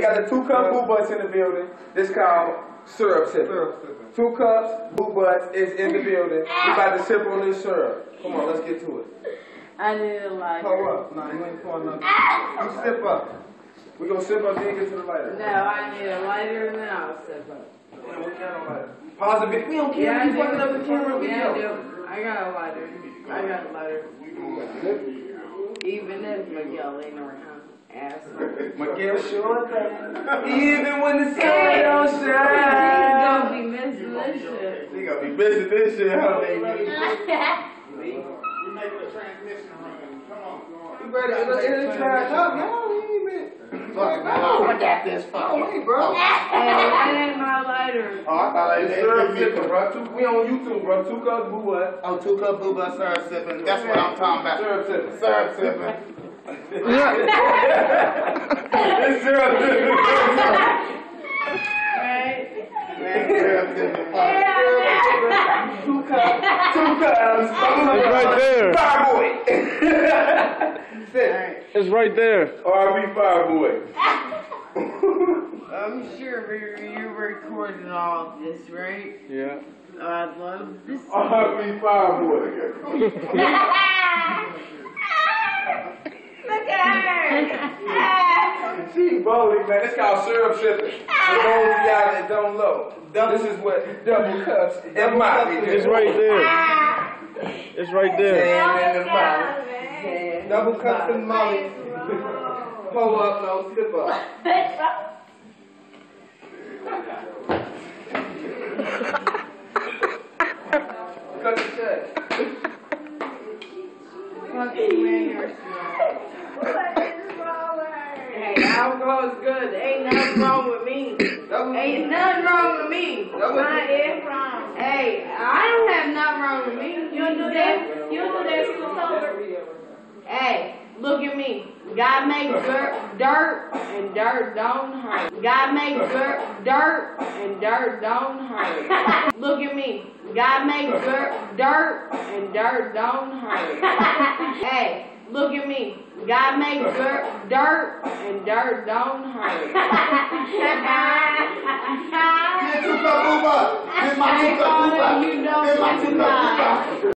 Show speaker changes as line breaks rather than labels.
we got the two cup boo butts in the building. This called syrup sipping.
Syrup.
Two cups, boo butts is in the building. We about to sip on this syrup. Come on, let's get to it.
I need a lighter.
Pour up. No, you ain't pouring nothing. You sip up.
We gonna sip up then get to the lighter.
No, I need a lighter and then I'll sip up.
Damn, we got no lighter. Pause the video. We don't care.
Yeah, I
you
do.
fucking up the camera
Yeah,
video.
do. I got a lighter. I got a lighter. Even if Miguel ain't around. Asshole.
Miguel sure thing. Even when the sun don't
He's
shine.
gonna be missing this shit.
He gonna be missing this shit, huh, baby?
We make the transmission run. Come on.
You better, it'll, it'll try up, y'all. We ain't been.
Fuck, man, I got this fucking.
Oh, oh hey, bro.
Hey, that ain't my lighter.
Oh, I thought I
It's
said
syrup
syrup
sipping, bro. Two, we on YouTube, bro. Two cups, boo what?
Oh, two cup boo bus syrup sipping. That's what I'm talking about.
Syrup sipping.
Syrup sipping.
It's syrup sipping.
Right?
Two cups. Two cups.
It's right there.
Fireboy.
Alright.
It's right there.
R&B Fireboy.
I'm sure you're recording all of this, right?
Yeah.
Oh, I'd love to see.
R&B Fireboy.
Her!
She bowling, man. It's called syrup sipping. For those of y'all that don't know, this is what double cups and Molly
It's right there. It's right there.
And in the mouth. Double cups and Molly. Pull up, no sip up. Cut the check.
Fucking man, you're Hey, alcohol's good. Ain't nothing wrong with me. Ain't nothing wrong with me. My from. Hey, I don't have nothing wrong with me. You do that? You do that to sober? Hey, look at me. God made dirt, dirt, and dirt don't hurt. God made dirt, dirt, and dirt don't hurt. Look at me. God made dirt, dirt, and dirt don't hurt. Hey, look at me. God made dirt, dirt, and dirt don't hurt.
Get two cup boo. Get my two cup.
You know
Get my
what
two